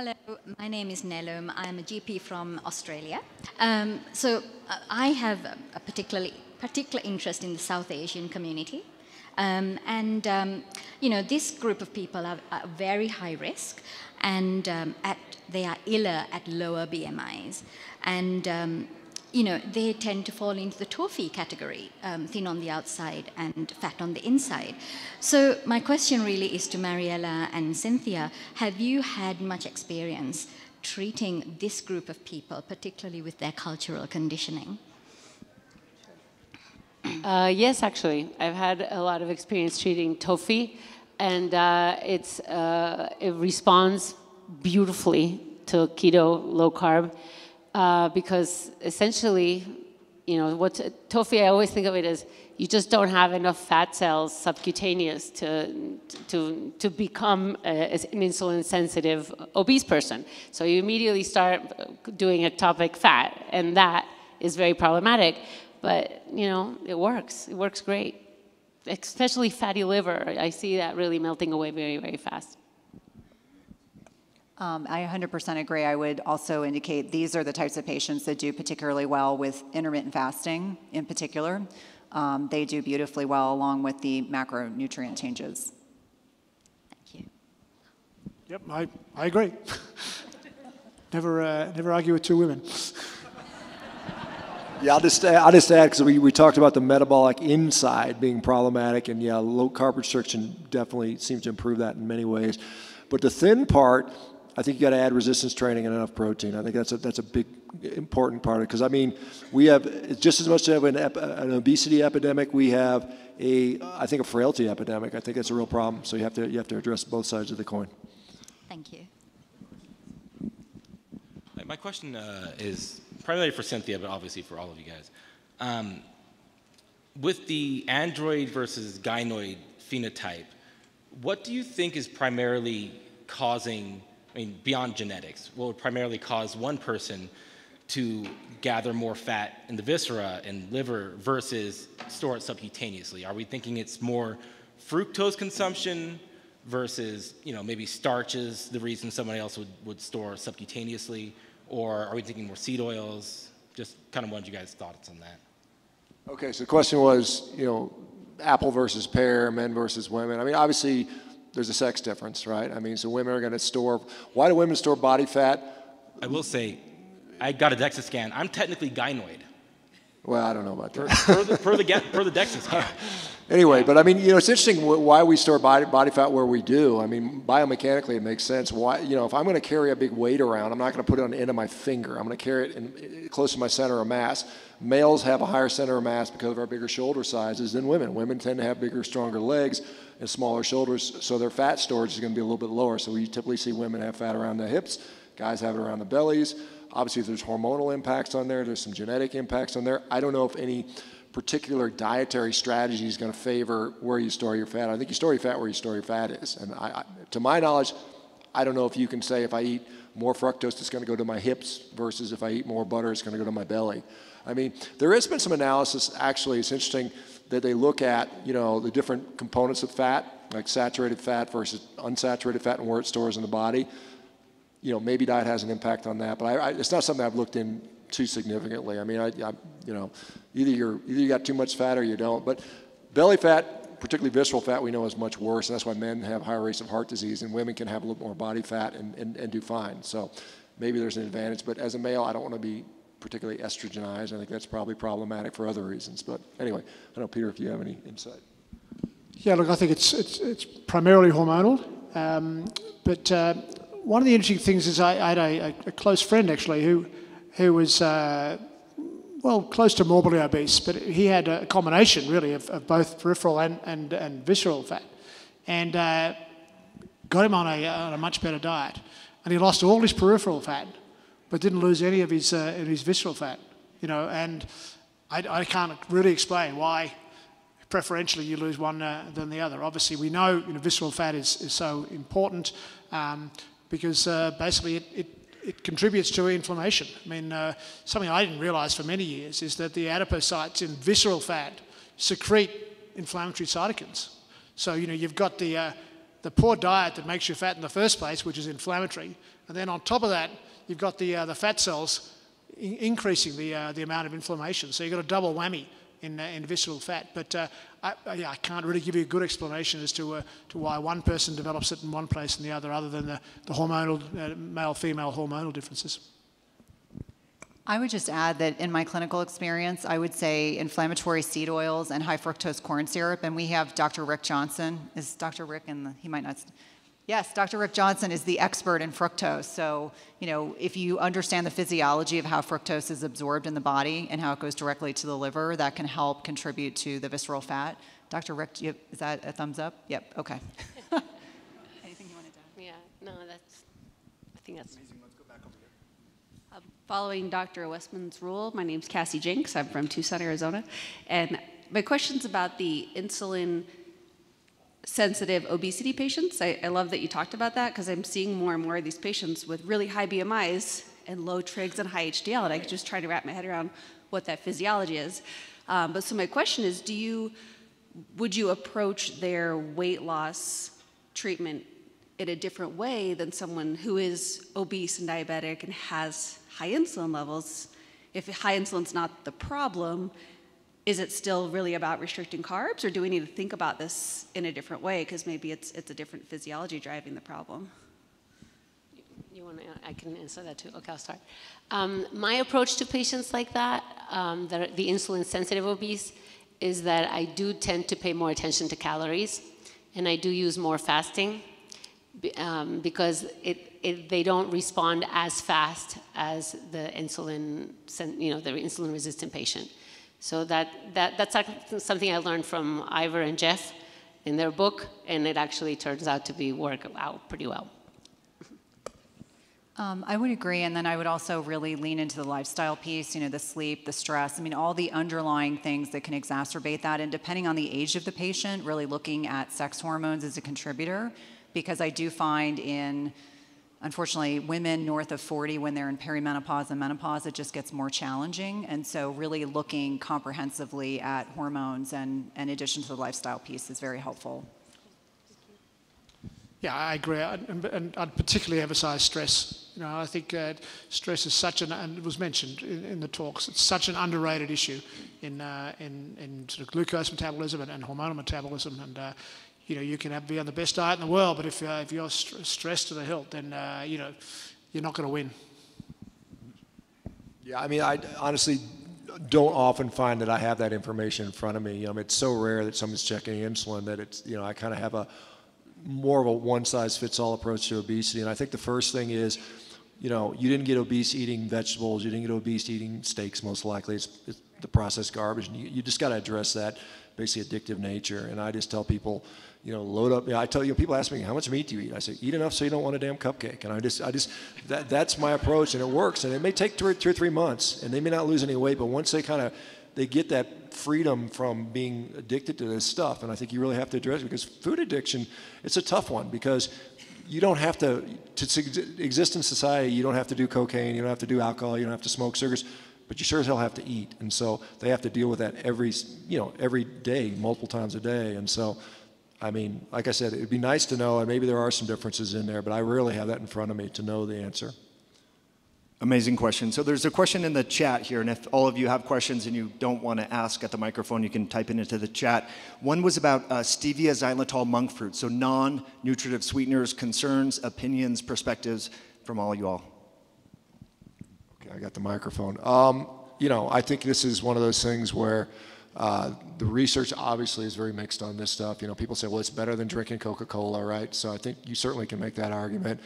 Hello, my name is Nelum. I'm a GP from Australia. Um, so uh, I have a, particularly particular interest in the South Asian community. Um, and, um, you know, this group of people are, are very high risk and um, at, they are iller at lower BMIs. And, um, you know, they tend to fall into the TOFI category, um, thin on the outside and fat on the inside. So my question really is to Mariela and Cynthia, have you had much experience treating this group of people, particularly with their cultural conditioning? Uh, yes, actually. I've had a lot of experience treating TOFI, and uh, it's, uh, it responds beautifully to keto, low carb, uh, because essentially, you know, what TOFI, I always think of it as you just don't have enough fat cells subcutaneous to, to, to become a, an insulin sensitive obese person. So you immediately start doing ectopic fat, and that is very problematic. But, you know, it works. It works great. Especially fatty liver. I see that really melting away very, very fast. Um, I 100% agree. I would also indicate these are the types of patients that do particularly well with intermittent fasting in particular. Um, they do beautifully well along with the macronutrient changes. Thank you. Yep, I, I agree. never, uh, never argue with two women. Yeah, I'll just I'll just add because we, we talked about the metabolic inside being problematic, and yeah, low carb restriction definitely seems to improve that in many ways. But the thin part, I think you got to add resistance training and enough protein. I think that's a that's a big important part of it because I mean we have just as much of an, an obesity epidemic. We have a I think a frailty epidemic. I think that's a real problem. So you have to you have to address both sides of the coin. Thank you. My question uh, is primarily for Cynthia, but obviously for all of you guys. Um, with the android versus gynoid phenotype, what do you think is primarily causing, I mean, beyond genetics, what would primarily cause one person to gather more fat in the viscera and liver versus store it subcutaneously? Are we thinking it's more fructose consumption versus, you know, maybe starches, the reason somebody else would, would store subcutaneously? Or are we thinking more seed oils? Just kind of wanted you guys' thoughts on that. Okay, so the question was, you know, apple versus pear, men versus women. I mean, obviously, there's a sex difference, right? I mean, so women are going to store. Why do women store body fat? I will say, I got a DEXA scan. I'm technically gynoid. Well, I don't know about that. Per, per, the, per, the, per the DEXA scan. Anyway, but I mean, you know, it's interesting why we store body, body fat where we do. I mean, biomechanically, it makes sense. Why, you know, if I'm going to carry a big weight around, I'm not going to put it on the end of my finger. I'm going to carry it in, close to my center of mass. Males have a higher center of mass because of our bigger shoulder sizes than women. Women tend to have bigger, stronger legs and smaller shoulders, so their fat storage is going to be a little bit lower. So we typically see women have fat around the hips, guys have it around the bellies. Obviously, there's hormonal impacts on there. There's some genetic impacts on there. I don't know if any particular dietary strategy is going to favor where you store your fat. I think you store your fat where you store your fat is. And I, I, to my knowledge, I don't know if you can say if I eat more fructose, it's going to go to my hips versus if I eat more butter, it's going to go to my belly. I mean, there has been some analysis, actually, it's interesting that they look at, you know, the different components of fat, like saturated fat versus unsaturated fat and where it stores in the body. You know, maybe diet has an impact on that, but I, I, it's not something I've looked in too significantly. I mean, I, I, you know, either you're either you got too much fat or you don't. But belly fat, particularly visceral fat, we know is much worse, and that's why men have higher rates of heart disease, and women can have a little more body fat and, and, and do fine. So maybe there's an advantage. But as a male, I don't want to be particularly estrogenized. I think that's probably problematic for other reasons. But anyway, I don't know, Peter, if you have any insight. Yeah, look, I think it's it's, it's primarily hormonal, um, but. Uh, one of the interesting things is I, I had a, a, close friend actually who who was, uh, well, close to morbidly obese, but he had a combination really of, of both peripheral and, and, and visceral fat. And uh, got him on a, on a much better diet. And he lost all his peripheral fat, but didn't lose any of his, uh, his visceral fat. You know, and I, I can't really explain why preferentially you lose one uh, than the other. Obviously, we know, you know visceral fat is, is so important um, because uh, basically it, it, it contributes to inflammation. I mean, uh, something I didn't realize for many years is that the adipocytes in visceral fat secrete inflammatory cytokines. So, you know, you've got the, uh, the poor diet that makes you fat in the first place, which is inflammatory, and then on top of that, you've got the, uh, the fat cells in- increasing the, uh, the amount of inflammation. So you've got a double whammy in, uh, in visceral fat. But uh, I, yeah, I can't really give you a good explanation as to, uh, to why one person develops it in one place and the other, other than the, the hormonal, uh, male female hormonal differences. I would just add that in my clinical experience, I would say inflammatory seed oils and high fructose corn syrup. And we have Dr. Rick Johnson. Is Dr. Rick the, he might not. Yes, Dr. Rick Johnson is the expert in fructose. So, you know, if you understand the physiology of how fructose is absorbed in the body and how it goes directly to the liver, that can help contribute to the visceral fat. Dr. Rick, you, is that a thumbs up? Yep, okay. Anything you wanted to add? Yeah, no, that's, I think that's. Amazing. Let's go back over here. Uh, Following Dr. Westman's rule, my name's Cassie Jinks. I'm from Tucson, Arizona. And my question's about the insulin sensitive obesity patients. I, I love that you talked about that because I'm seeing more and more of these patients with really high BMIs and low trigs and high HDL. And I'm just try to wrap my head around what that physiology is. Um, but so my question is, do you, would you approach their weight loss treatment in a different way than someone who is obese and diabetic and has high insulin levels, if high insulin's not the problem, is it still really about restricting carbs, or do we need to think about this in a different way? Because maybe it's it's a different physiology driving the problem. You want to? I can answer that too. Okay, I'll start. Um, my approach to patients like that, um, that are the insulin-sensitive obese, is that I do tend to pay more attention to calories, and I do use more fasting um, because it, it, they don't respond as fast as the insulin, you know, the insulin-resistant patient. So that, that, that's something I learned from Ivor and Jeff in their book, and it actually turns out to be work out pretty well. Um, I would agree, and then I would also really lean into the lifestyle piece, you know, the sleep, the stress. I mean, all the underlying things that can exacerbate that. And depending on the age of the patient, really looking at sex hormones as a contributor because I do find in, unfortunately, women north of 40, when they're in perimenopause and menopause, it just gets more challenging. And so, really looking comprehensively at hormones and, in addition to the lifestyle piece is very helpful. Yeah, I agree, and, I'd particularly emphasise stress. You know, I think uh, stress is such an, and it was mentioned in, in, the talks, it's such an underrated issue in, uh, in, in sort of glucose metabolism and, and hormonal metabolism. And uh, you know, you can have, be on the best diet in the world, but if, uh, if you're st- stressed to the hilt, then, uh, you know, you're not going to win. Yeah, I mean, I honestly don't often find that I have that information in front of me. Mean, it's so rare that someone's checking insulin that it's, you know, I kind of have a more of a one size fits all approach to obesity. And I think the first thing is, you know, you didn't get obese eating vegetables, you didn't get obese eating steaks, most likely. It's, it's the processed garbage. And you, you just got to address that basically addictive nature. And I just tell people, you know, load up. I tell you, people ask me, how much meat do you eat? I say, eat enough so you don't want a damn cupcake. And I just, I just, that, that's my approach, and it works. And it may take two or, two or three months, and they may not lose any weight, but once they kind of, they get that freedom from being addicted to this stuff, and I think you really have to address it because food addiction, it's a tough one because you don't have to, to exist in society, you don't have to do cocaine, you don't have to do alcohol, you don't have to smoke cigarettes but you sure as hell have to eat. And so they have to deal with that every, you know, every day, multiple times a day. And so I mean, like I said, it'd be nice to know, and maybe there are some differences in there, but I rarely have that in front of me to know the answer. Amazing question. So there's a question in the chat here, and if all of you have questions and you don't want to ask at the microphone, you can type it into the chat. One was about uh, stevia, xylitol, monk fruit. So non-nutritive sweeteners, concerns, opinions, perspectives from all you all. Okay, I got the microphone. Um, you know, I think this is one of those things where uh, the research obviously is very mixed on this stuff. You know, people say, well, it's better than drinking Coca-Cola, right? So I think you certainly can make that argument.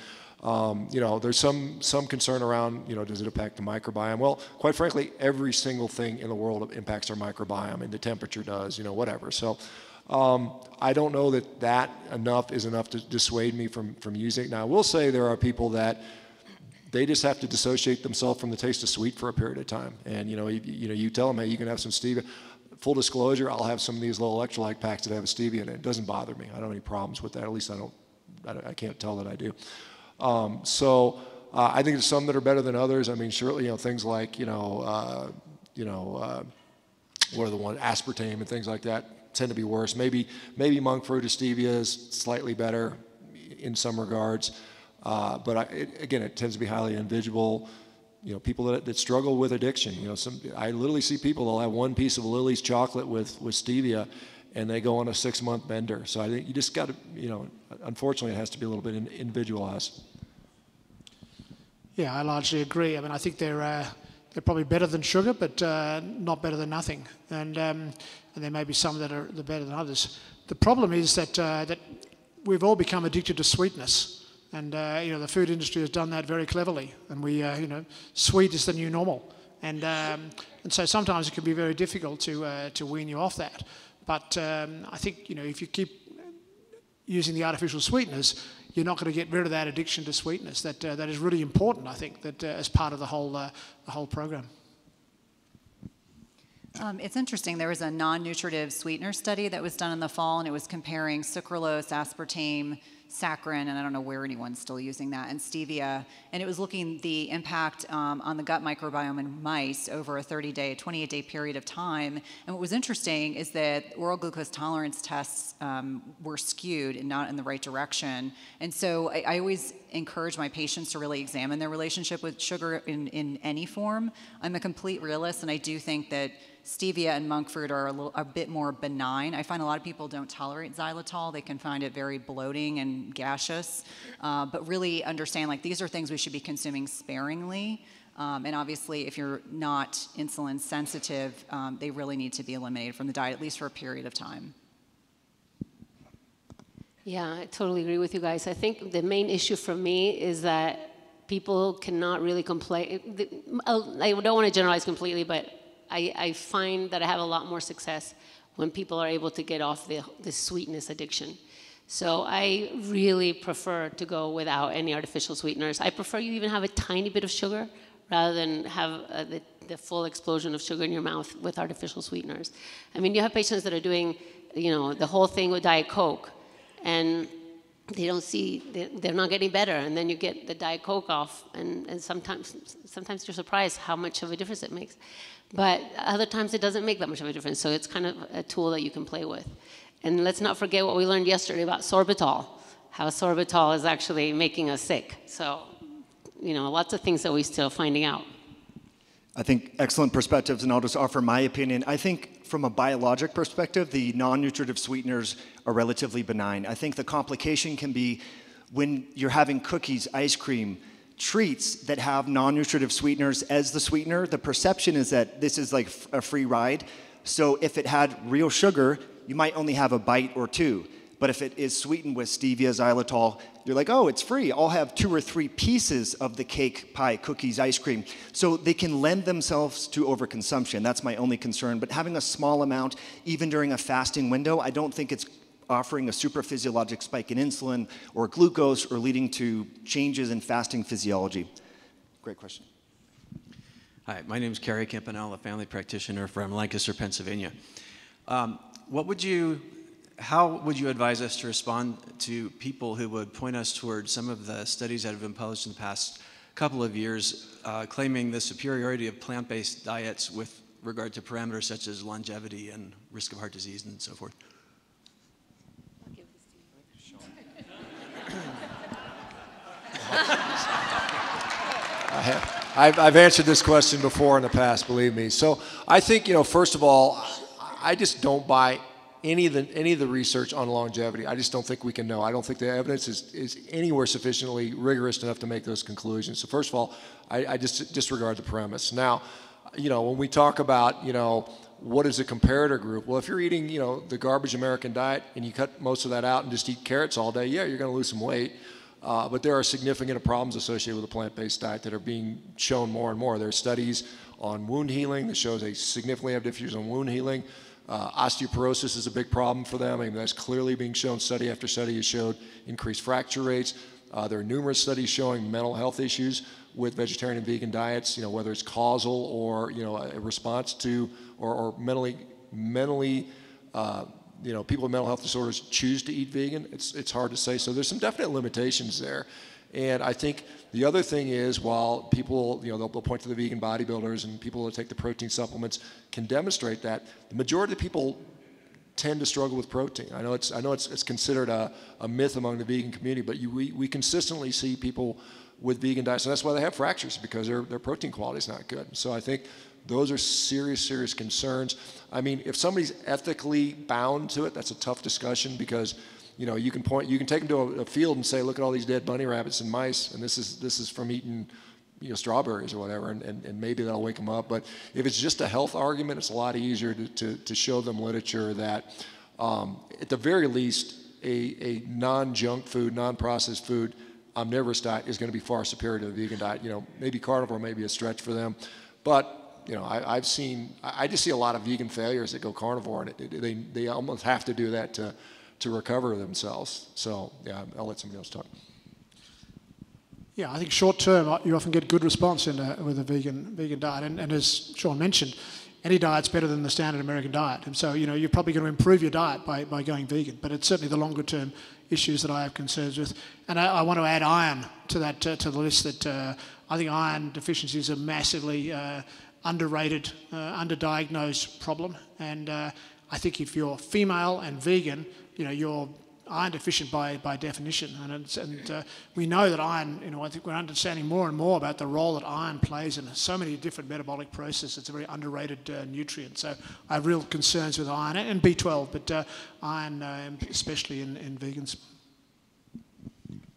Um, you know, there's some some concern around, you know, does it impact the microbiome? Well, quite frankly, every single thing in the world impacts our microbiome, and the temperature does, you know, whatever. So um, I don't know that that enough is enough to dissuade me from from using it. Now, I will say there are people that they just have to dissociate themselves from the taste of sweet for a period of time. And you know, you, you know, you tell them, hey, you can have some stevia full disclosure, I'll have some of these little electrolyte packs that have a stevia in it. It doesn't bother me. I don't have any problems with that. At least I don't, I, I can't tell that I do. Um, so uh, I think there's some that are better than others. I mean, certainly you know, things like, you know, uh, you know, uh, what are the ones, aspartame and things like that. tend to be worse. Maybe maybe monk fruit or stevia is slightly better in some regards, uh, but I, it, again, it tends to be highly individual. You know, people that, that struggle with addiction. You know, some I literally see people they'll have one piece of Lily's chocolate with with stevia, and they go on a six month bender. So I think you just got to, you know, unfortunately, it has to be a little bit individualized. Yeah, I largely agree. I mean, I think they're uh, they're probably better than sugar, but uh, not better than nothing. And um, and there may be some that are better than others. The problem is that uh, that we've all become addicted to sweetness, and uh, you know the food industry has done that very cleverly. And we, uh, you know, sweet is the new normal, and um, and so sometimes it can be very difficult to uh, to wean you off that. But um, I think you know if you keep using the artificial sweeteners, you're not going to get rid of that addiction to sweetness. That, uh, that is really important, I think, that uh, as part of the whole, uh, the whole program. Um, it's interesting. There was a non-nutritive sweetener study that was done in the fall, and it was comparing sucralose, aspartame, saccharin, and I don't know where anyone's still using that, and stevia. And it was looking the impact um, on the gut microbiome in mice over a 30-day, 28-day period of time. And what was interesting is that oral glucose tolerance tests um, were skewed and not in the right direction. And so I, I, always encourage my patients to really examine their relationship with sugar in, in any form. I'm a complete realist, and I do think that stevia and monk fruit are a, little, a bit more benign. I find a lot of people don't tolerate xylitol. They can find it very bloating and gaseous. Uh, but really understand like these are things we should be consuming sparingly. Um, and obviously, if you're not insulin sensitive, um, they really need to be eliminated from the diet, at least for a period of time. Yeah, I totally agree with you guys. I think the main issue for me is that people cannot really complain. I don't want to generalize completely, but I, I find that I have a lot more success when people are able to get off the, the sweetness addiction. So I really prefer to go without any artificial sweeteners. I prefer you even have a tiny bit of sugar rather than have uh, the, the full explosion of sugar in your mouth with artificial sweeteners. I mean, you have patients that are doing, you know, the whole thing with Diet Coke, and they don't see they're not getting better and then you get the diet coke off and, and sometimes sometimes you're surprised how much of a difference it makes but other times it doesn't make that much of a difference so it's kind of a tool that you can play with and let's not forget what we learned yesterday about sorbitol how sorbitol is actually making us sick so you know lots of things that we're still finding out I think excellent perspectives, and I'll just offer my opinion. I think from a biologic perspective, the non nutritive sweeteners are relatively benign. I think the complication can be when you're having cookies, ice cream, treats that have non nutritive sweeteners as the sweetener. The perception is that this is like a free ride. So if it had real sugar, you might only have a bite or two. But if it is sweetened with stevia, xylitol, you're like, oh, it's free. I'll have two or three pieces of the cake, pie, cookies, ice cream. So they can lend themselves to overconsumption. That's my only concern. But having a small amount, even during a fasting window, I don't think it's offering a super physiologic spike in insulin or glucose or leading to changes in fasting physiology. Great question. Hi, my name is Kerry Campanella, family practitioner from Lancaster, Pennsylvania. Um, what would you how would you advise us to respond to people who would point us toward some of the studies that have been published in the past couple of years uh, claiming the superiority of plant based diets with regard to parameters such as longevity and risk of heart disease and so forth? I have, I've, I've answered this question before in the past, believe me. So I think, you know, first of all, I just don't buy any of the any of the research on longevity. I just don't think we can know. I don't think the evidence is, is anywhere sufficiently rigorous enough to make those conclusions. So first of all, I, I just disregard the premise. Now, you know, when we talk about you know what is a comparator group? Well, if you're eating you know the garbage American diet and you cut most of that out and just eat carrots all day, yeah, you're going to lose some weight. Uh, but there are significant problems associated with a plant-based diet that are being shown more and more. There are studies on wound healing that shows they significantly have differences on wound healing. Uh, osteoporosis is a big problem for them. I mean, that's clearly being shown. Study after study has showed increased fracture rates. Uh, there are numerous studies showing mental health issues with vegetarian and vegan diets. You know, whether it's causal or you know a response to or, or mentally mentally. Uh, you know, people with mental health disorders choose to eat vegan. It's it's hard to say. So there's some definite limitations there. And I think the other thing is, while people, you know, they'll, they'll, point to the vegan bodybuilders and people that take the protein supplements can demonstrate that, the majority of people tend to struggle with protein. I know it's, I know it's, it's considered a, a myth among the vegan community, but you, we, we consistently see people with vegan diets, and that's why they have fractures because their, their protein quality is not good. So I think those are serious, serious concerns. I mean, if somebody's ethically bound to it, that's a tough discussion because you know you can point, you can take them to a, a field and say, look at all these dead bunny rabbits and mice, and this is this is from eating you know, strawberries or whatever, and, and, and, maybe that'll wake them up. But if it's just a health argument, it's a lot easier to, to, to show them literature that, um, at the very least, a, a non-junk food, non-processed food omnivorous diet is going to be far superior to the vegan diet. You know, maybe carnivore may be a stretch for them, but you know, I, have seen, I just see a lot of vegan failures that go carnivore, and it, it, they, they almost have to do that to, to recover themselves. So, yeah, I'll let somebody else talk. Yeah, I think short term uh, you often get good response in a, with a vegan vegan diet, and, and, as Shawn mentioned, any diet's better than the standard American diet, and so you know you're probably going to improve your diet by, by going vegan. But it's certainly the longer term issues that I have concerns with, and I, I want to add iron to that uh, to the list. That uh, I think iron deficiencies are massively uh, underrated, uh, underdiagnosed problem, and uh, I think if you're female and vegan, you know you're iron deficient by, by definition. And, and uh, we know that iron, you know, I think we're understanding more and more about the role that iron plays in so many different metabolic processes. It's a very underrated uh, nutrient. So I have real concerns with iron and B12, but uh, iron, uh, especially in, in vegans.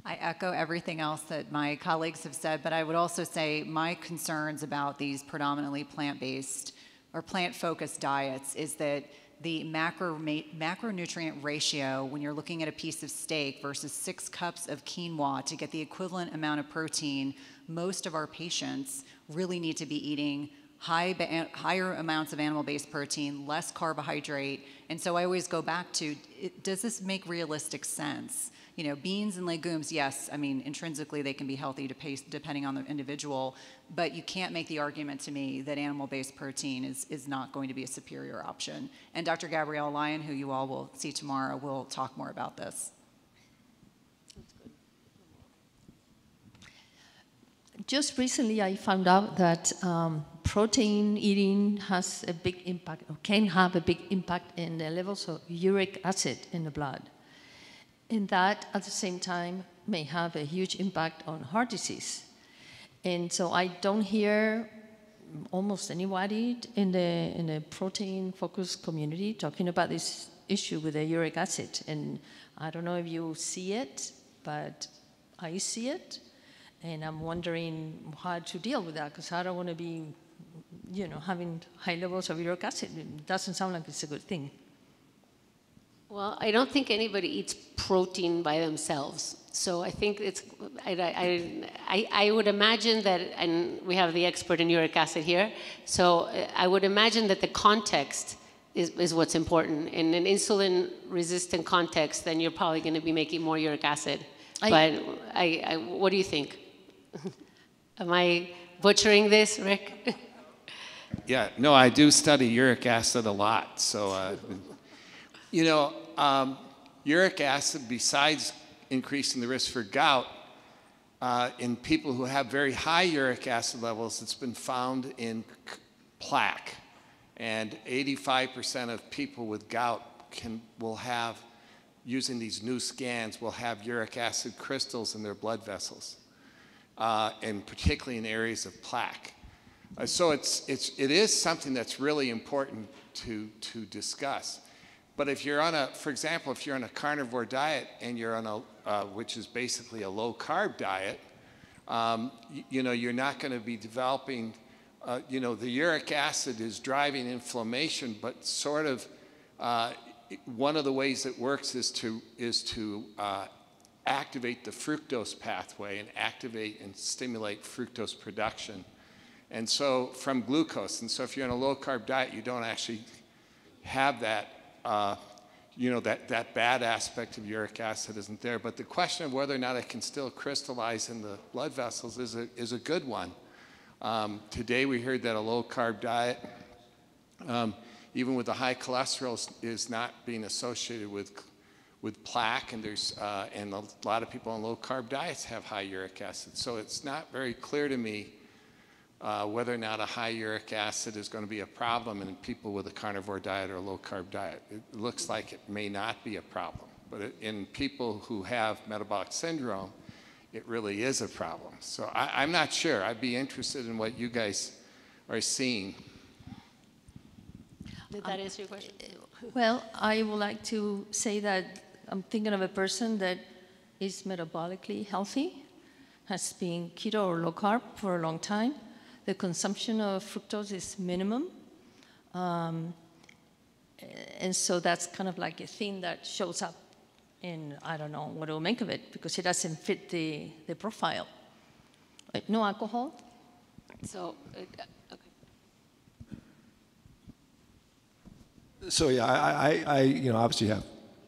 I echo everything else that my colleagues have said, but I would also say my concerns about these predominantly plant based or plant focused diets is that the macro, macronutrient ratio when you're looking at a piece of steak versus six cups of quinoa to get the equivalent amount of protein, most of our patients really need to be eating high, higher amounts of animal-based protein, less carbohydrate. And so I always go back to, does this make realistic sense? You know, beans and legumes, yes, I mean, intrinsically they can be healthy depending on the individual, but you can't make the argument to me that animal-based protein is, is not going to be a superior option. And Dr. Gabrielle Lyon, who you all will see tomorrow, will talk more about this. That's good. Just recently, I found out that um, protein eating has a big impact, or can have a big impact in the levels of uric acid in the blood. And that, at the same time, may have a huge impact on heart disease. And so I don't hear almost anybody in the, in the protein-focused community talking about this issue with the uric acid. And I don't know if you see it, but I see it. And I'm wondering how to deal with that, because I don't want to be, you know, having high levels of uric acid. It doesn't sound like it's a good thing. Well, I don't think anybody eats protein by themselves. So I think it's, I, I, I, I, would imagine that, and we have the expert in uric acid here, so uh, I would imagine that the context is, is what's important. In an insulin resistant context, then you're probably going to be making more uric acid. I, but I, I, what do you think? Am I butchering this, Rick? yeah, no, I do study uric acid a lot, so. Uh, you know, um, uric acid, besides increasing the risk for gout, uh, in people who have very high uric acid levels, it's been found in plaque. And 85% of people with gout can, will have, using these new scans, will have uric acid crystals in their blood vessels, uh, and particularly in areas of plaque. Uh, so it's, it's, it is something that's really important to, to discuss. But if you're on a, for example, if you're on a carnivore diet and you're on a, uh, which is basically a low carb diet, um, you, you, know, you're not going to be developing, uh, you know, the uric acid is driving inflammation, but sort of uh, one of the ways it works is to, is to uh, activate the fructose pathway and activate and stimulate fructose production. And so from glucose, and so if you're on a low carb diet, you don't actually have that uh, you know, that, that bad aspect of uric acid isn't there. But the question of whether or not it can still crystallize in the blood vessels is a, is a good one. Um, today we heard that a low carb diet, um, even with the high cholesterol, is not being associated with, with plaque, and, there's, uh, and a lot of people on low carb diets have high uric acid. So it's not very clear to me uh, whether or not a high uric acid is going to be a problem in people with a carnivore diet or a low carb diet. It looks like it may not be a problem, but in people who have metabolic syndrome, it really is a problem. So I, I'm not sure. I'd be interested in what you guys are seeing. Did that answer your question? Well, I would like to say that I'm thinking of a person that is metabolically healthy, has been keto or low carb for a long time. The consumption of fructose is minimum. Um, and so that's kind of like a thing that shows up in, I don't know what to make of it because it doesn't fit the, the profile. Like no alcohol. So, uh, okay. So yeah, I, I, I, you know, obviously have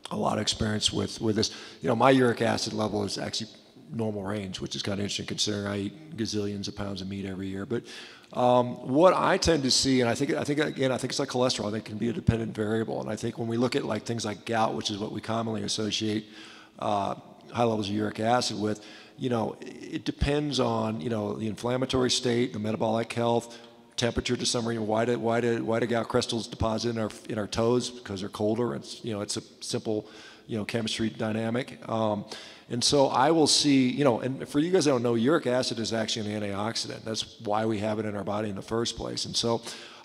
a lot of experience with, with this. You know, my uric acid level is actually normal range, which is kind of interesting considering I eat gazillions of pounds of meat every year. But um, what I tend to see, and I think, I think again, I think it's like cholesterol. I think it can be a dependent variable. And I think when we look at like things like gout, which is what we commonly associate uh, high levels of uric acid with, you know, it depends on you know the inflammatory state, the metabolic health, temperature to some reason. Why do why do why do gout crystals deposit in our in our toes? Because they're colder. It's you know it's a simple you know chemistry dynamic. Um, and so I will see, you know, and for you guys that don't know, uric acid is actually an antioxidant. That's why we have it in our body in the first place. And so,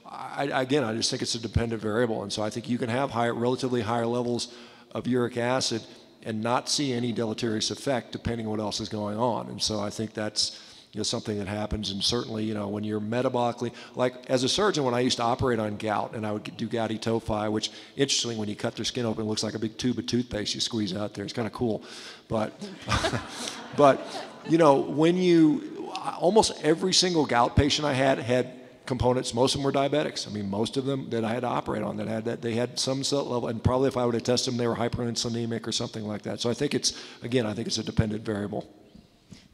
I, again, I just think it's a dependent variable. And so I think you can have high, relatively higher levels of uric acid and not see any deleterious effect depending on what else is going on. And so I think that's you know, something that happens. And certainly, you know, when you're metabolically, like as a surgeon, when I used to operate on gout and I would do gouty tophi, which interestingly, when you cut their skin open, it looks like a big tube of toothpaste you squeeze out there. It's kind of cool. But, but, you know, when you, almost every single gout patient I had had components. Most of them were diabetics. I mean, most of them that I had to operate on that had that they had some cell level, and probably if I would have tested them, they were hyperinsulinemic or something like that. So I think it's again, I think it's a dependent variable.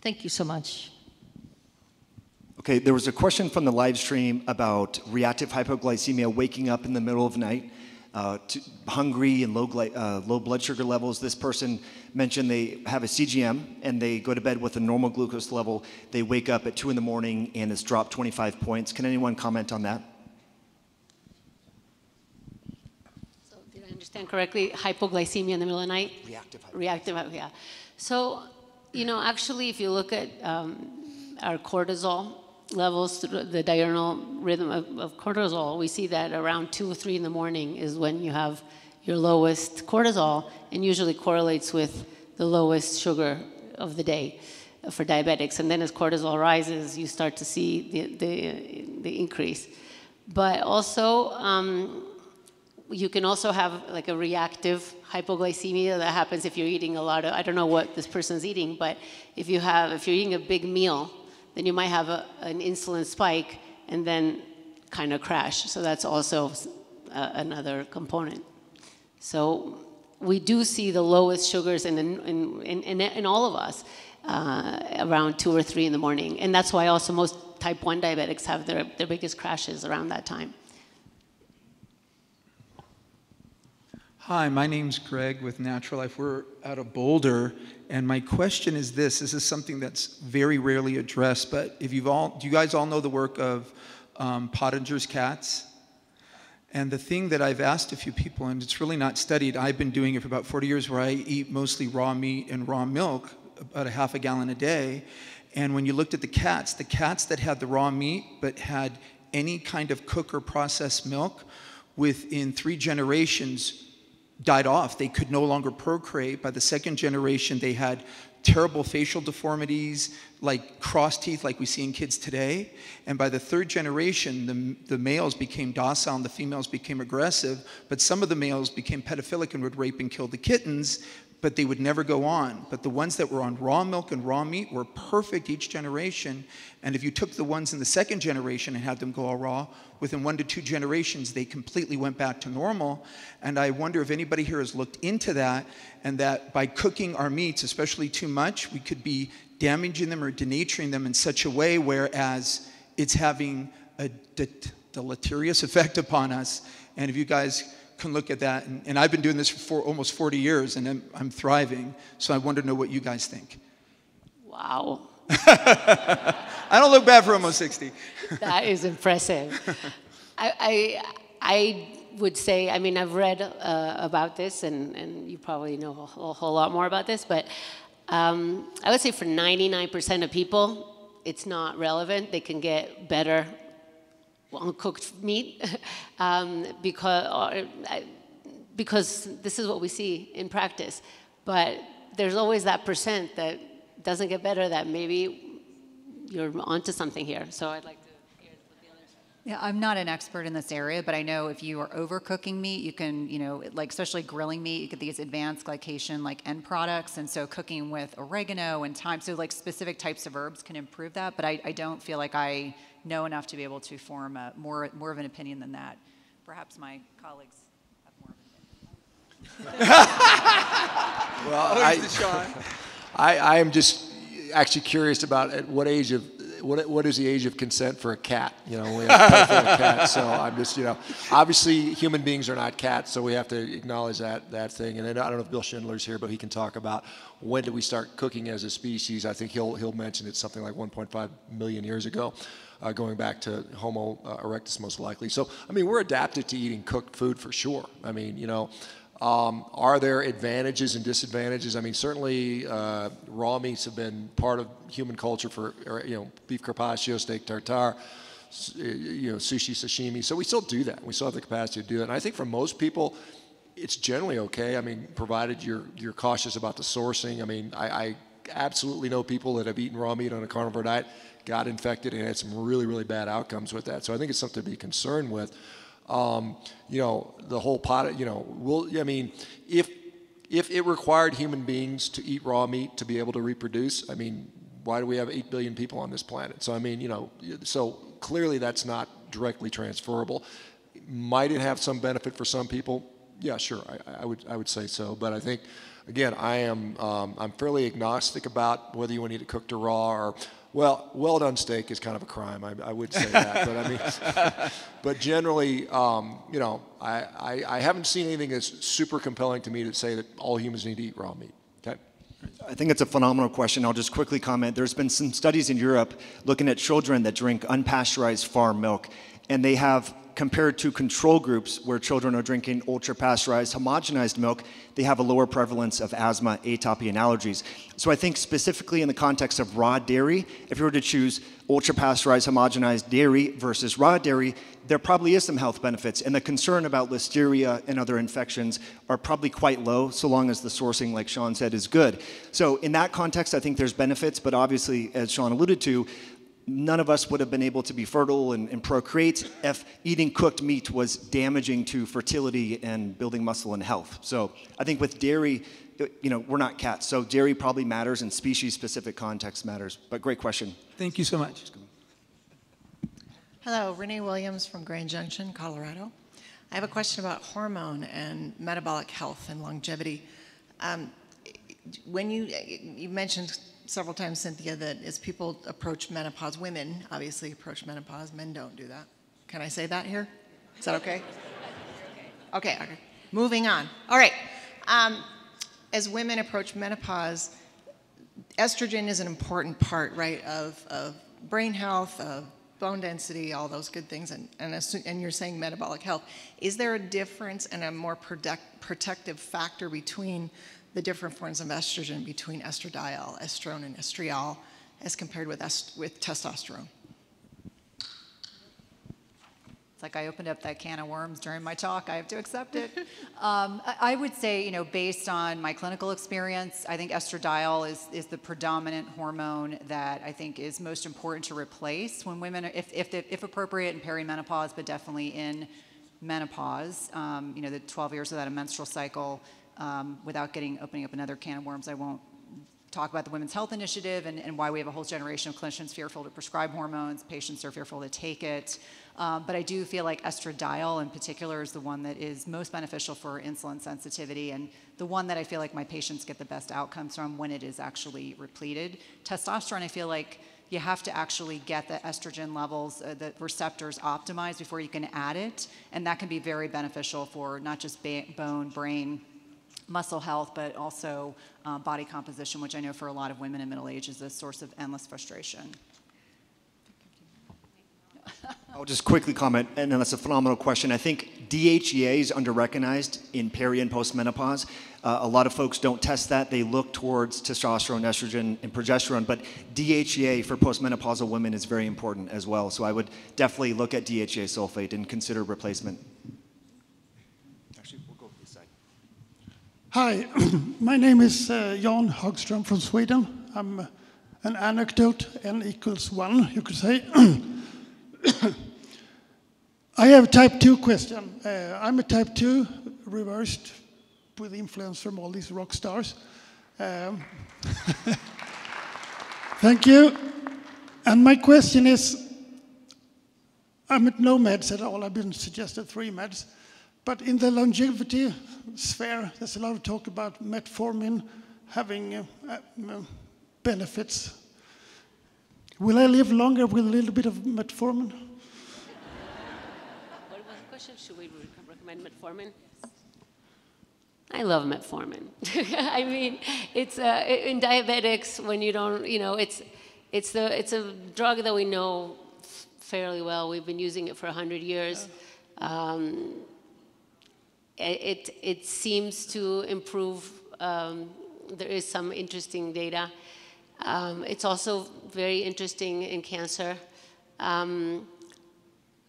Thank you so much. Okay, there was a question from the live stream about reactive hypoglycemia, waking up in the middle of the night, uh, to, hungry and low, uh, low blood sugar levels. This person mentioned they have a CGM and they go to bed with a normal glucose level. They wake up at 2 in the morning and it's dropped 25 points. Can anyone comment on that? So did I understand correctly? Hypoglycemia in the middle of the night? Reactive. Reactive, yeah. So, you know, actually, if you look at um, our cortisol levels, the diurnal rhythm of, of, cortisol, we see that around two or three in the morning is when you have your lowest cortisol, and usually correlates with the lowest sugar of the day for diabetics. And then as cortisol rises, you start to see the, the, the increase. But also, um, you can also have like a reactive hypoglycemia that happens if you're eating a lot of, I don't know what this person's eating, but if you have, if you're eating a big meal, then you might have a, an insulin spike and then kind of crash. So that's also another component. So we do see the lowest sugars in, in, in, in, all of us uh, around two or three in the morning. And that's why also most type 1 diabetics have their, their biggest crashes around that time. Hi, my name's Greg with Natural Life. We're out of Boulder, and my question is this: This is something that's very rarely addressed, but if you've all, do you guys all know the work of um, Pottenger's cats? And the thing that I've asked a few people, and it's really not studied, I've been doing it for about 40 years, where I eat mostly raw meat and raw milk, about a half a gallon a day. And when you looked at the cats, the cats that had the raw meat but had any kind of cook or processed milk, within three generations died off. They could no longer procreate. By the second generation, they had terrible facial deformities, like cross teeth, like we see in kids today. And by the third generation, the, the males became docile and the females became aggressive. But some of the males became pedophilic and would rape and kill the kittens but they would never go on. But the ones that were on raw milk and raw meat were perfect each generation. And if you took the ones in the second generation and had them go all raw, within one to two generations, they completely went back to normal. And I wonder if anybody here has looked into that and that by cooking our meats, especially too much, we could be damaging them or denaturing them in such a way whereas it's having a de- deleterious effect upon us. And if you guys can look at that. And, and I've been doing this for almost 40 years and I'm, I'm thriving. So I want to know what you guys think. Wow. I don't look bad for almost 60. that is impressive. I, I, I would say, I mean, I've read uh, about this, and, and you probably know a whole, whole lot more about this, but um, I would say for 99% of people, it's not relevant. They can get better uncooked meat um, because, or, because this is what we see in practice. But there's always that percent that doesn't get better that maybe you're onto something here. So I'd like to. Yeah, I'm not an expert in this area, but I know if you are overcooking meat, you can, you know, like especially grilling meat, you get these advanced glycation like end products. And so cooking with oregano and thyme, so like specific types of herbs can improve that. But I, I don't feel like I know enough to be able to form a, more, more of an opinion than that. Perhaps my colleagues have more of an opinion. well, I, I, I am just actually curious about at what age of what, what is the age of consent for a cat? You know, we have to pay for a cat. So I'm just, you know, obviously human beings are not cats, so we have to acknowledge that that thing. And then I don't know if Bill Schindler's here, but he can talk about when did we start cooking as a species. I think he'll he'll mention it's something like 1.5 million years ago. Uh, going back to Homo uh, erectus, most likely. So, I mean, we're adapted to eating cooked food for sure. I mean, you know, um, are there advantages and disadvantages? I mean, certainly uh, raw meats have been part of human culture for, you know, beef carpaccio, steak tartare, you know, sushi, sashimi. So we still do that. We still have the capacity to do it. And I think for most people, it's generally okay. I mean, provided you're you're cautious about the sourcing. I mean, I, I absolutely know people that have eaten raw meat on a carnivore diet, got infected, and had some really really bad outcomes with that. So I think it's something to be concerned with. Um, you know, the whole pot, you know, will, I mean, if, if it required human beings to eat raw meat to be able to reproduce, I mean, why do we have 8 billion people on this planet? So, I mean, you know, so clearly that's not directly transferable. Might it have some benefit for some people? Yeah, sure, I, I would, I would say so. But I think, again, I am, um, I'm fairly agnostic about whether you want to eat it cooked or raw or well, well done steak is kind of a crime. I, I would say that, but I mean, but generally, um, you know, I, I, I, haven't seen anything that's super compelling to me to say that all humans need to eat raw meat. Okay. I think it's a phenomenal question. I'll just quickly comment. There's been some studies in Europe looking at children that drink unpasteurized farm milk, and they have compared to control groups where children are drinking ultra pasteurized, homogenized milk, they have a lower prevalence of asthma, atopy, and allergies. So I think specifically in the context of raw dairy, if you were to choose ultra pasteurized, homogenized dairy versus raw dairy, there probably is some health benefits. And the concern about listeria and other infections are probably quite low, so long as the sourcing, like Shawn said, is good. So in that context, I think there's benefits, but obviously, as Shawn alluded to, none of us would have been able to be fertile and, and, procreate if eating cooked meat was damaging to fertility and building muscle and health. So I think with dairy, you know, we're not cats, so dairy probably matters and species-specific context matters. But great question. Thank you so much. Hello, Renee Williams from Grand Junction, Colorado. I have a question about hormone and metabolic health and longevity. Um, when you you mentioned several times, Cynthia, that as people approach menopause, women obviously approach menopause, men don't do that. Can I say that here? Is that okay? Okay, okay. Moving on. All right. Um, as women approach menopause, estrogen is an important part, right, of, of brain health, of bone density, all those good things, and, and, and you're saying metabolic health. Is there a difference and a more protect, protective factor between the different forms of estrogen between estradiol, estrone, and estriol as compared with, with testosterone. It's like I opened up that can of worms during my talk. I have to accept it. um, I would say, you know, based on my clinical experience, I think estradiol is, is the predominant hormone that I think is most important to replace when women, are, if, if, if appropriate, in perimenopause, but definitely in menopause. Um, you know, the 12 years without a menstrual cycle um, without getting opening up another can of worms, I won't talk about the Women's Health Initiative and, and, why we have a whole generation of clinicians fearful to prescribe hormones, patients are fearful to take it. Um, but I do feel like estradiol in particular is the one that is most beneficial for insulin sensitivity and the one that I feel like my patients get the best outcomes from when it is actually repleted. Testosterone, I feel like you have to actually get the estrogen levels, uh, the receptors optimized before you can add it. And that can be very beneficial for not just bone, brain, muscle health, but also uh, body composition, which I know for a lot of women in middle age is a source of endless frustration. I'll just quickly comment, and that's a phenomenal question. I think DHEA is underrecognized in peri and postmenopause. Uh, a lot of folks don't test that. They look towards testosterone, estrogen, and progesterone, but DHEA for postmenopausal women is very important as well. So I would definitely look at DHEA sulfate and consider replacement. Actually, we'll go this side. Hi, my name is uh, Jan from Sweden. I'm uh, an anecdote, n equals one, you could say. I have a type 2 question. Uh, I'm a type 2 reversed with influence from all these rock stars. Um, thank you. And my question is, I'm at no meds at all. I've been suggested three meds. But in the longevity sphere, there's a lot of talk about metformin having uh, uh, benefits. Will I live longer with a little bit of metformin? What was the question? Should we recommend metformin? I love metformin. I mean, it's uh, in diabetics when you don't, you know, it's it's the it's a drug that we know fairly well. We've been using it for hundred years. Um, it it seems to improve. Um, there is some interesting data. Um, it's also very interesting in cancer. Um,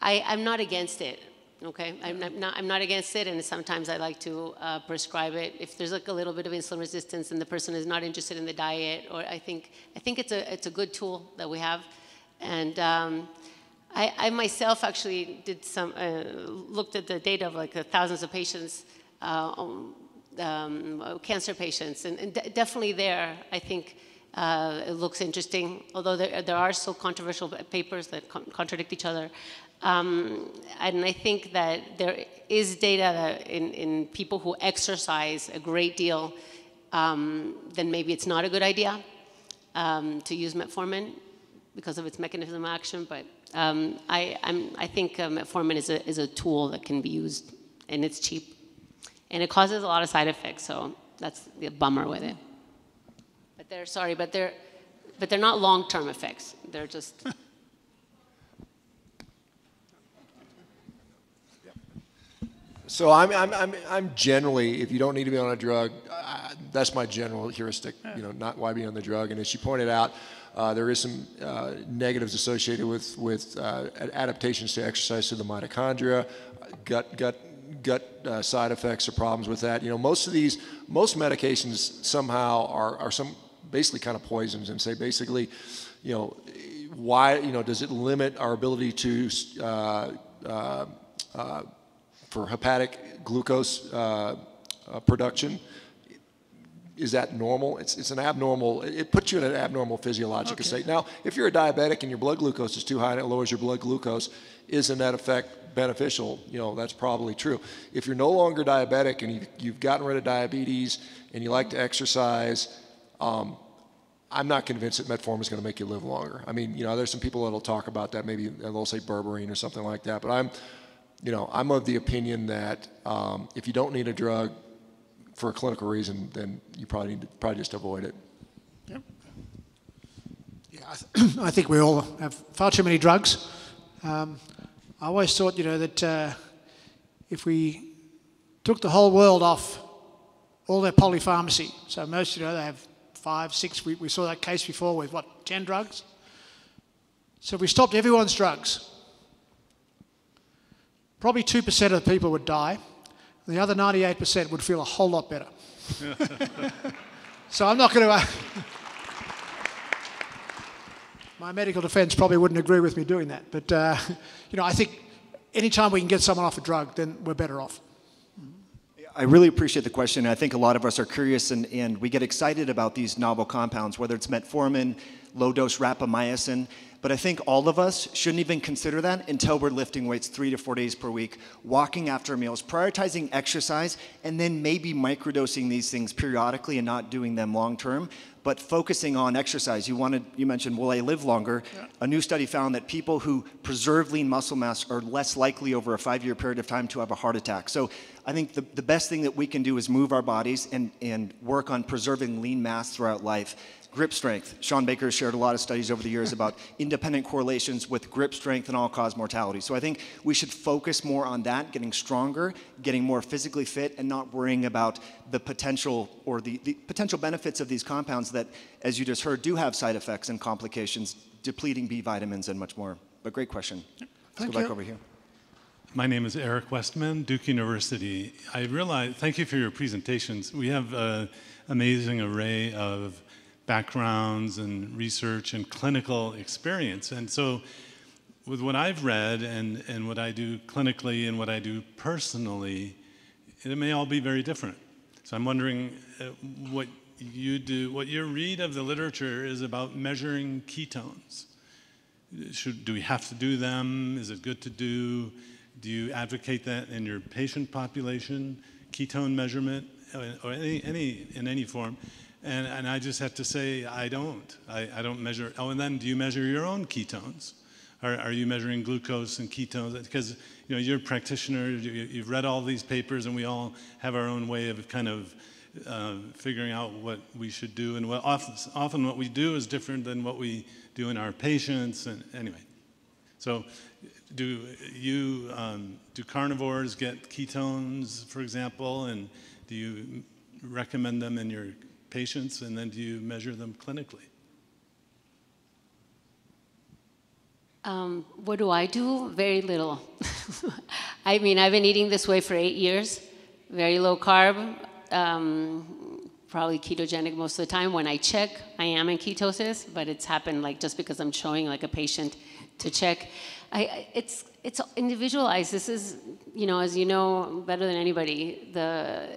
I, I'm not against it. Okay, I'm not, I'm not against it, and sometimes I like to uh, prescribe it if there's like a little bit of insulin resistance and the person is not interested in the diet, or I think I think it's a it's a good tool that we have, and um, I, I, myself actually did some uh, looked at the data of like thousands of patients, uh, um, cancer patients, and, and definitely there I think. Uh, it looks interesting, although there, there are still controversial papers that con contradict each other. Um, and I think that there is data in, in people who exercise a great deal, um, then maybe it's not a good idea um, to use metformin because of its mechanism of action. But um, I, i think uh, metformin is a, is a tool that can be used, and it's cheap. And it causes a lot of side effects, so that's the bummer with it. But they're, sorry, but they're, but they're not long-term effects. They're just So I'm, I'm, I'm, I'm generally, if you don't need to be on a drug, uh, that's my general heuristic, you know, not why be on the drug. And as you pointed out, uh, there is some uh, negatives associated with, with uh, adaptations to exercise to the mitochondria, gut, gut, gut uh, side effects or problems with that. You know, most of these, most medications somehow are, are some basically kind of poisons and say basically, you know, why, you know, does it limit our ability to uh, for hepatic glucose production. Is that normal? It's, it's an abnormal, it puts you in an abnormal physiological okay. state. Now, if you're a diabetic and your blood glucose is too high and it lowers your blood glucose, isn't that effect beneficial? You know, that's probably true. If you're no longer diabetic and you've, you've gotten rid of diabetes and you like to exercise, um, I'm not convinced that metformin is going to make you live longer. I mean, you know, there's some people that'll talk about that. Maybe they'll say berberine or something like that. But I'm, you know, I'm of the opinion that um, if you don't need a drug for a clinical reason, then you probably need to probably just avoid it. Yep. Yeah, I, th I think we all have far too many drugs. Um, I always thought, you know, that uh, if we took the whole world off all their polypharmacy, so most, you know, they have five, six, we, we saw that case before with what, 10 drugs? So if we stopped everyone's drugs, probably 2% of the people would die. The other 98% would feel a whole lot better. so I'm not going to. Uh, my medical defense probably wouldn't agree with me doing that. But, uh, you know, I think anytime we can get someone off a drug, then we're better off. I really appreciate the question. I think a lot of us are curious and, and we get excited about these novel compounds, whether it's metformin, low dose rapamycin. But I think all of us shouldn't even consider that until we're lifting weights three to four days per week, walking after meals, prioritizing exercise, and then maybe microdosing these things periodically and not doing them long term but focusing on exercise. You wanted, you mentioned, will I live longer? Yeah. A new study found that people who preserve lean muscle mass are less likely over a five-year period of time to have a heart attack. So I think the, the best thing that we can do is move our bodies and, and work on preserving lean mass throughout life. Grip strength. Shawn Baker has shared a lot of studies over the years about independent correlations with grip strength and all-cause mortality. So I think we should focus more on that, getting stronger, getting more physically fit, and not worrying about the potential or the, the potential benefits of these compounds that, as you just heard, do have side effects and complications, depleting B vitamins and much more. But great question. Let's Thank go back you. over here. My name is Eric Westman, Duke University. I realize, thank you for your presentations. We have an amazing array of backgrounds and research and clinical experience. And so, with what I've read and, and what I do clinically and what I do personally, it may all be very different. So, I'm wondering uh, what you do, what your read of the literature is about measuring ketones. Should, do we have to do them? Is it good to do? Do you advocate that in your patient population, ketone measurement, or any, any in any form? And, and I just have to say, I don't. I, I don't measure. Oh, and then do you measure your own ketones? Are, are you measuring glucose and ketones? Because you know you're a practitioner. You, you've read all these papers, and we all have our own way of kind of uh, figuring out what we should do. And what often, often what we do is different than what we do in our patients. And anyway, so do you um, do carnivores get ketones, for example, and do you recommend them in your patients, and then do you measure them clinically? Um, what do I do? Very little. I mean, I've been eating this way for eight years, very low carb, um, probably ketogenic most of the time. When I check, I am in ketosis, but it's happened like just because I'm showing like a patient to check. I, it's it's individualized. This is, you know, as you know better than anybody, the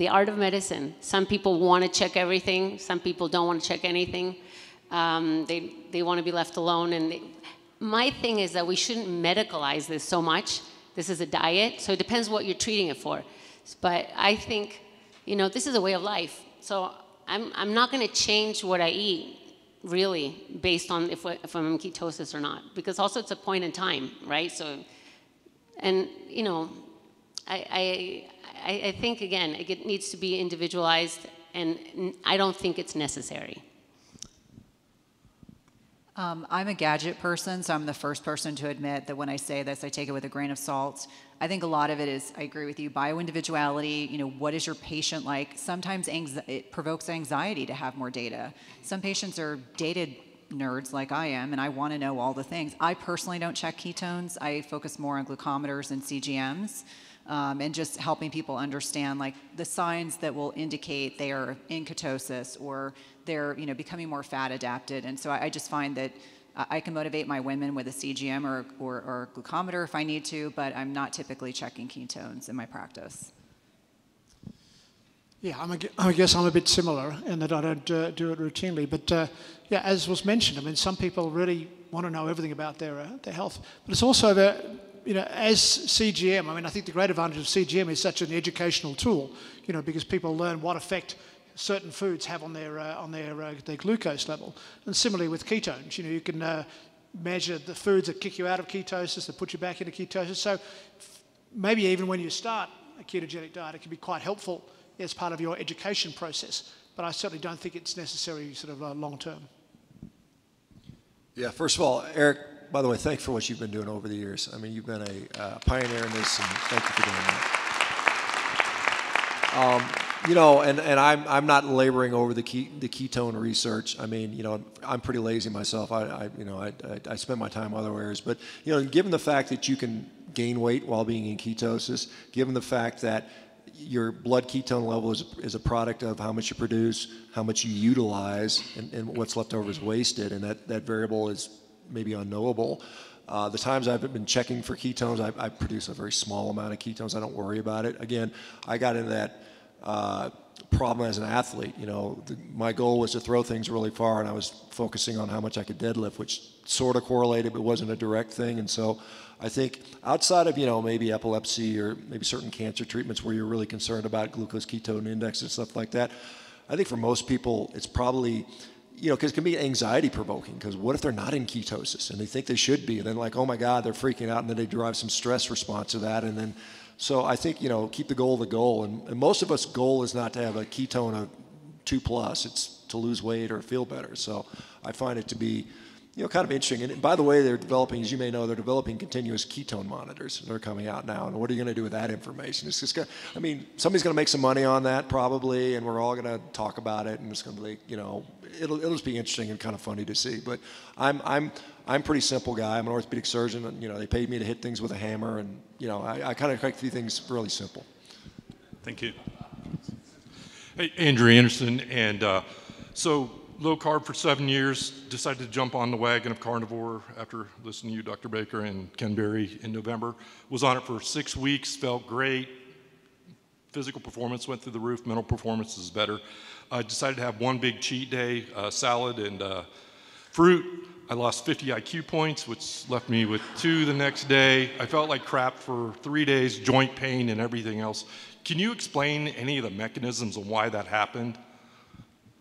the art of medicine. Some people want to check everything. Some people don't want to check anything. Um, they they want to be left alone. And they, my thing is that we shouldn't medicalize this so much. This is a diet, so it depends what you're treating it for. But I think, you know, this is a way of life. So I'm I'm not going to change what I eat really based on if, if I'm in ketosis or not, because also it's a point in time, right? So, and you know, I, I, I I think again, it needs to be individualized, and I don't think it's necessary. Um, I'm a gadget person, so I'm the first person to admit that when I say this, I take it with a grain of salt. I think a lot of it is, I agree with you, bio-individuality, you know, what is your patient like? Sometimes it provokes anxiety to have more data. Some patients are dated nerds like I am, and I want to know all the things. I personally don't check ketones. I focus more on glucometers and CGMs. Um, and just helping people understand like the signs that will indicate they are in ketosis or they're you know becoming more fat adapted. And so I, I just find that I I can motivate my women with a CGM or, or, or glucometer if I need to, but I'm not typically checking ketones in my practice. Yeah, I'm a, I guess I'm a bit similar in that I don't uh, do it routinely. But uh, yeah, as was mentioned, I mean, some people really want to know everything about their, uh, their health. But it's also the, you know, as CGM, I mean, I think the great advantage of CGM is such an educational tool, you know, because people learn what effect certain foods have on their, uh, on their, uh, their glucose level. And similarly with ketones, you know, you can uh, measure the foods that kick you out of ketosis, that put you back into ketosis. So maybe even when you start a ketogenic diet, it can be quite helpful as part of your education process. But I certainly don't think it's necessary sort of uh, long term. Yeah, first of all, Eric, by the way, thanks for what you've been doing over the years. I mean, you've been a uh, pioneer in this, and thank you for doing that. Um, you know, and, and I'm, I'm not laboring over the, ke- the ketone research. I mean, you know, I'm pretty lazy myself. I, I you know, I, I, I spend my time other areas. But, you know, given the fact that you can gain weight while being in ketosis, given the fact that your blood ketone level is, is a product of how much you produce, how much you utilize, and, and what's left over is wasted, and that, that variable is maybe unknowable. Uh, the times I've been checking for ketones, I, I produce a very small amount of ketones. I don't worry about it. Again, I got into that uh, problem as an athlete. You know, the, my goal was to throw things really far, and I was focusing on how much I could deadlift, which sort of correlated, but wasn't a direct thing. And so, I think outside of you know maybe epilepsy or maybe certain cancer treatments where you're really concerned about glucose ketone index and stuff like that, I think for most people it's probably you know, because it can be anxiety provoking. Because what if they're not in ketosis and they think they should be, and then like, oh my God, they're freaking out, and then they derive some stress response to that, and then, so I think you know, keep the goal the goal, and, and most of us' goal is not to have a ketone of two plus. It's to lose weight or feel better. So I find it to be you know, kind of interesting. And by the way, they're developing, as you may know, they're developing continuous ketone monitors. They're coming out now. And what are you going to do with that information? It's just, gonna, I mean, somebody's going to make some money on that probably, and we're all going to talk about it, and it's going to be, you know, it'll, it'll just be interesting and kind of funny to see. But I'm, I'm, I'm a pretty simple guy. I'm an orthopedic surgeon, and you know, they paid me to hit things with a hammer, and you know, I, I kind of make things really simple. Thank you. Hey, Andrew Anderson, and uh, so low carb for seven years, decided to jump on the wagon of carnivore after listening to you, Dr. Baker, and Ken Berry in November. Was on it for six weeks, felt great. Physical performance went through the roof, mental performance is better. I decided to have one big cheat day, uh, salad and uh, fruit. I lost 50 IQ points, which left me with two the next day. I felt like crap for three days, joint pain and everything else. Can you explain any of the mechanisms and why that happened?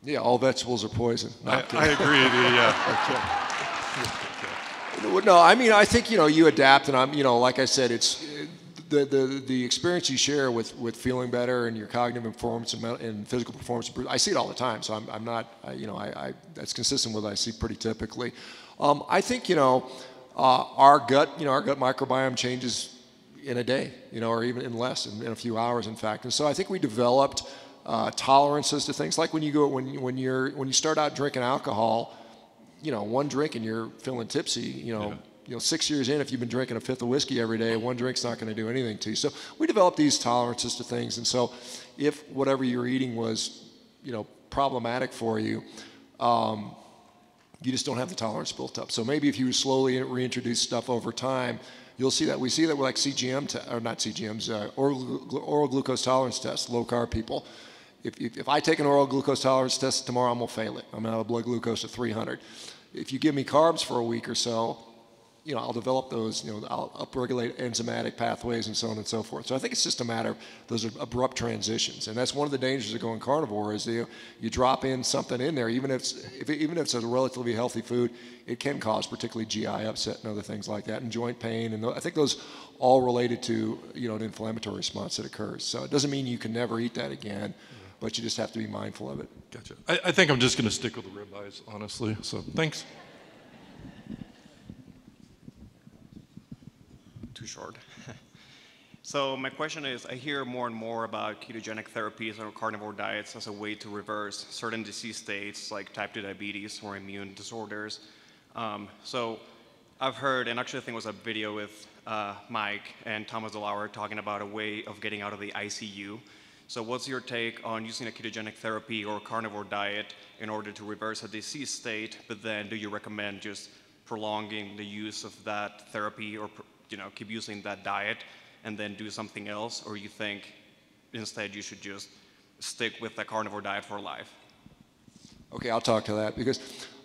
Yeah, all vegetables are poison. I, I agree. The, uh, no, I mean, I think you know you adapt, and I'm, you know, like I said, it's the the, the experience you share with, with feeling better and your cognitive performance and, and physical performance. I see it all the time, so I'm, I'm not, I, you know, I, I, that's consistent with what I see pretty typically. Um, I think you know uh, our gut, you know, our gut microbiome changes in a day, you know, or even in less, in, in a few hours, in fact. And so I think we developed uh, tolerances to things like when you go when when you're when you start out drinking alcohol, you know, one drink and you're feeling tipsy, you know. Yeah. You know, six years in, if you've been drinking a fifth of whiskey every day, one drink's not going to do anything to you. So we developed these tolerances to things, and so if whatever you're eating was, you know, problematic for you, um, you just don't have the tolerance built up. So maybe if you slowly reintroduce stuff over time, you'll see that. We see that with like CGM, te- or not CGMs, uh, oral, oral glucose tolerance tests, low carb people if, if, if I take an oral glucose tolerance test tomorrow, I'm going to fail it. I'm going to have a blood glucose of 300. If you give me carbs for a week or so, you know, I'll develop those, you know, I'll upregulate enzymatic pathways and so on and so forth. So I think it's just a matter of those abrupt transitions. And that's one of the dangers of going carnivore is you, you drop in something in there, even if, it's, if even if it's a relatively healthy food, it can cause particularly GI upset and other things like that, and joint pain. And I think those all related to, you know, an inflammatory response that occurs. So it doesn't mean you can never eat that again but you just have to be mindful of it. Gotcha. I, I think I'm just going to stick with the ribeyes, honestly. So thanks. Too short. so my question is, I hear more and more about ketogenic therapies or carnivore diets as a way to reverse certain disease states like type 2 diabetes or immune disorders. Um, so I've heard, and actually I think it was a video with uh, Mike and Thomas DeLauer talking about a way of getting out of the ICU. So what's your take on using a ketogenic therapy or carnivore diet in order to reverse a disease state, but then do you recommend just prolonging the use of that therapy or you know keep using that diet and then do something else or you think instead you should just stick with the carnivore diet for life? Okay, I'll talk to that because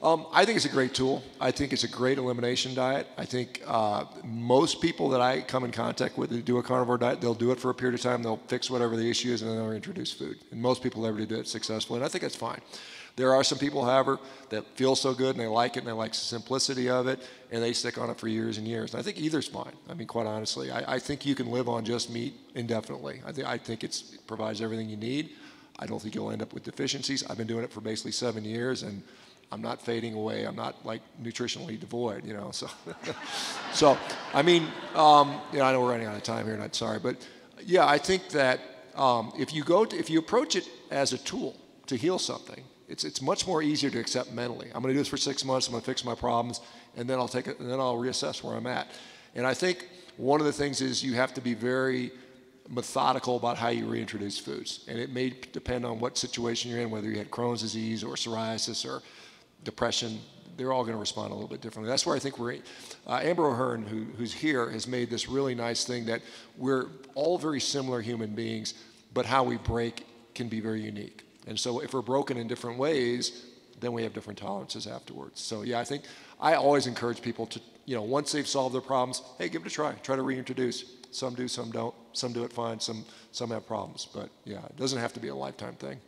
um, I think it's a great tool. I think it's a great elimination diet. I think uh, most people that I come in contact with that do a carnivore diet, they'll do it for a period of time, they'll fix whatever the issue is, and then they'll introduce food. And most people ever do it successfully, and I think that's fine. There are some people, however, that feel so good and they like it and they like the simplicity of it, and they stick on it for years and years. And I think either's fine. I mean, quite honestly, I, I think you can live on just meat indefinitely. I, th- I think it provides everything you need. I don't think you'll end up with deficiencies. I've been doing it for basically seven years, and I'm not fading away. I'm not like nutritionally devoid, you know. So, so I mean, um, you know, I know we're running out of time here, and I'm sorry, but yeah, I think that um, if you go, to, if you approach it as a tool to heal something, it's it's much more easier to accept mentally. I'm going to do this for six months. I'm going to fix my problems, and then I'll take it, and then I'll reassess where I'm at. And I think one of the things is you have to be very methodical about how you reintroduce foods. And it may depend on what situation you're in, whether you had Crohn's disease or psoriasis or depression. They're all going to respond a little bit differently. That's where I think we're. Uh, Amber O'Hearn, who, who's here, has made this really nice thing that we're all very similar human beings, but how we break can be very unique. And so if we're broken in different ways, then we have different tolerances afterwards. So yeah, I think I always encourage people to, you know, once they've solved their problems, hey, give it a try. Try to reintroduce. Some do, some don't. Some do it fine. Some some have problems. But yeah, it doesn't have to be a lifetime thing.